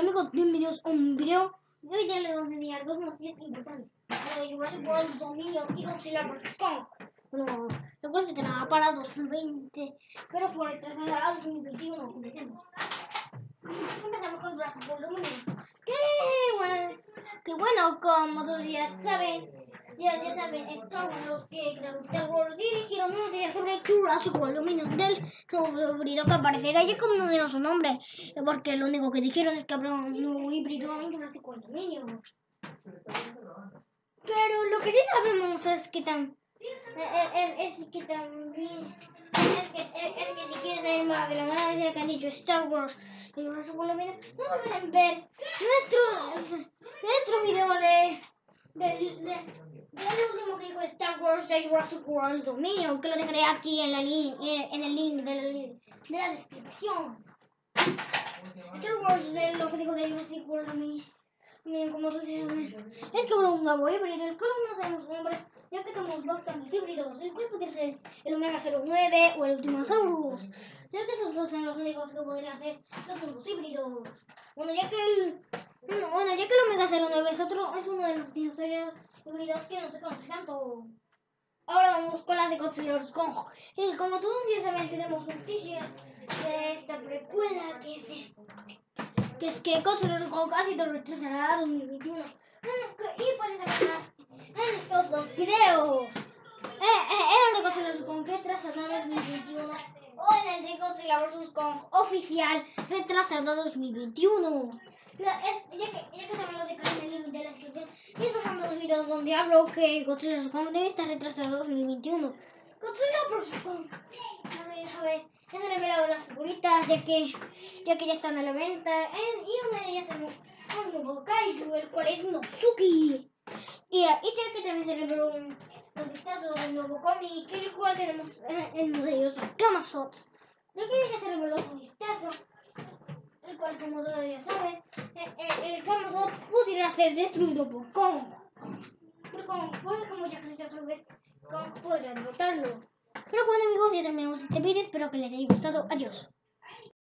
Hola amigos, bienvenidos a un video. Hoy ya les voy a enseñar dos noticias importantes. De Jurassic World Dominion y Godzilla vs. Kong. Bueno, recuerden que tenía para 2020, pero fue retrasada a 2021. Empecemos. Empezamos con Jurassic World Dominion. Que bueno, que bueno, como todos ya saben, ya, ya saben, Star Wars, los que crearon Star Wars Jurassic World Dominion del nuevo híbrido que aparecerá ya como no dieron su nombre, porque lo único que dijeron es que habrá un nuevo híbrido en Jurassic World Dominion. Pero lo que sí sabemos es que tan, es, es, es que también es que, es, es que si quieres saber más de la noticia que han dicho Star Wars y Jurassic World Dominion, no olviden ver nuestro, nuestro video de, de, de el último que Wars de Jurassic World Dominion, que lo dejaré aquí en, la en el link de la, de la descripción. Star Wars de lo que dijo de Jurassic World Dominion, como tú sabes, es que un nuevo híbrido, el cual no sabemos su nombre, ya que tenemos bastantes híbridos, el cual podría ser el Omega 09 o el Ultimasaurus, ya que esos dos son los únicos que podrían ser los híbridos. Bueno, ya que el, bueno, ya que el Omega 09 es otro, es uno de los dinosaurios híbridos que no se conoce tanto. Ahora vamos con las de Godzilla. Kong. Y como todos ya saben, tenemos noticias de esta precuela que, es que Godzilla. Kong ha sido retrasada a 2021. Y pueden ver en estos dos videos. Eh, eh, el de Godzilla. Kong retrasado a 2021 o en el de Godzilla vs. Kong oficial retrasado a 2021. Ya, que, ya que también lo dejaré en el link de la descripción. Y estos donde hablo que Godzilla vs. Kong estar retrasado en 2021. Godzilla vs. Kong. Ya sabes, ya han revelado las figuritas, ya que ya, que ya están a la venta. En, y una de ellas tenemos un nuevo Kaiju, el cual es Nosuki. Y, y ya que también se reveló un, un vistazo del nuevo cómic, el cual tenemos eh, en uno de ellos a Kamazot. Ya que ya se reveló su vistazo el cual como todavía saben, el, el, el Camelot pudiera ser destruido por Kong. Por Kong, porque como ya creció otra vez, Pero bueno amigos, ya terminamos este vídeo, espero que les haya gustado, adiós.